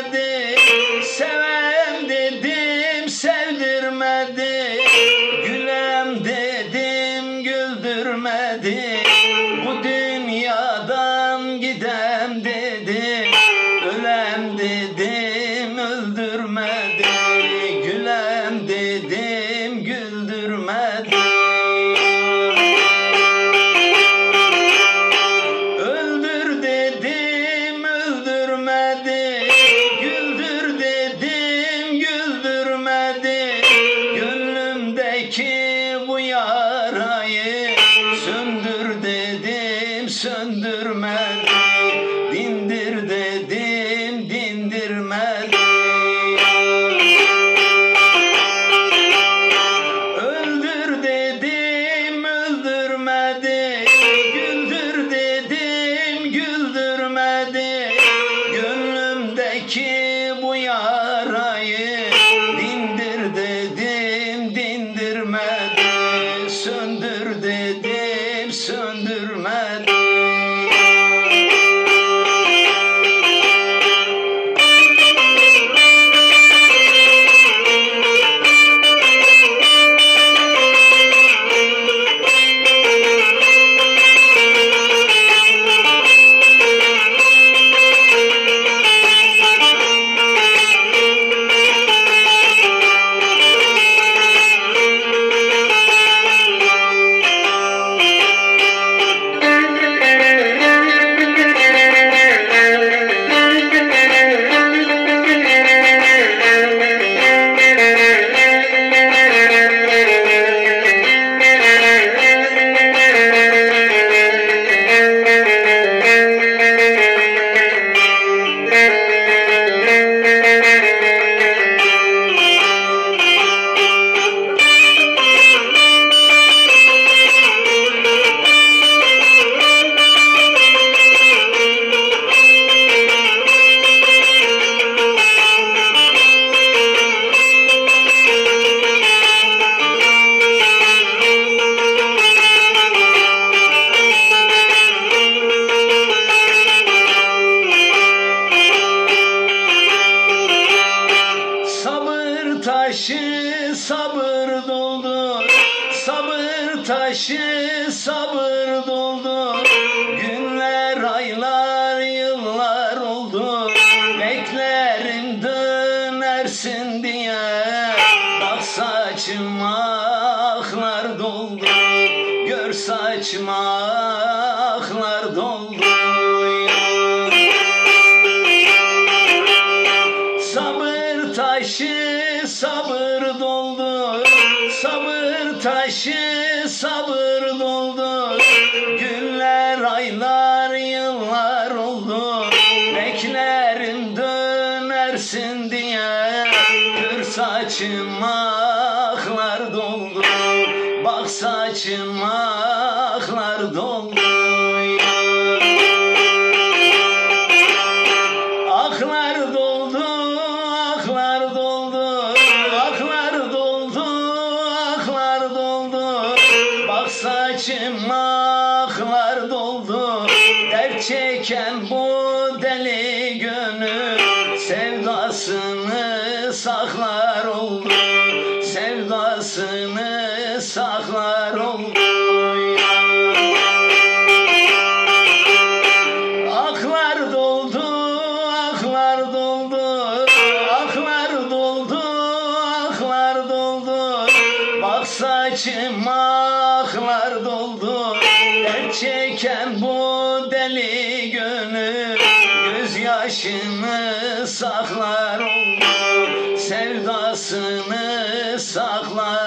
sevmedi, sever. दुनिया taşı sabır doldu. Günler aylar yıllar oldu. Beklerim dönersin diye. Bak saçıma aklar doldu. Gör saçıma aklar doldu. Sabır taşı sabır doldu. Sabır taşı dönersin diye Gör saçıma aklar doldu Bak saçıma aklar doldu Aklar doldu, aklar doldu, aklar doldu, aklar doldu. Bak saçıma aklar doldu. Dert çeken bu Bak saçıma aklar doldu. Dert çeken bu deli gönül gözyaşını saklar oldu. Sevdasını saklar.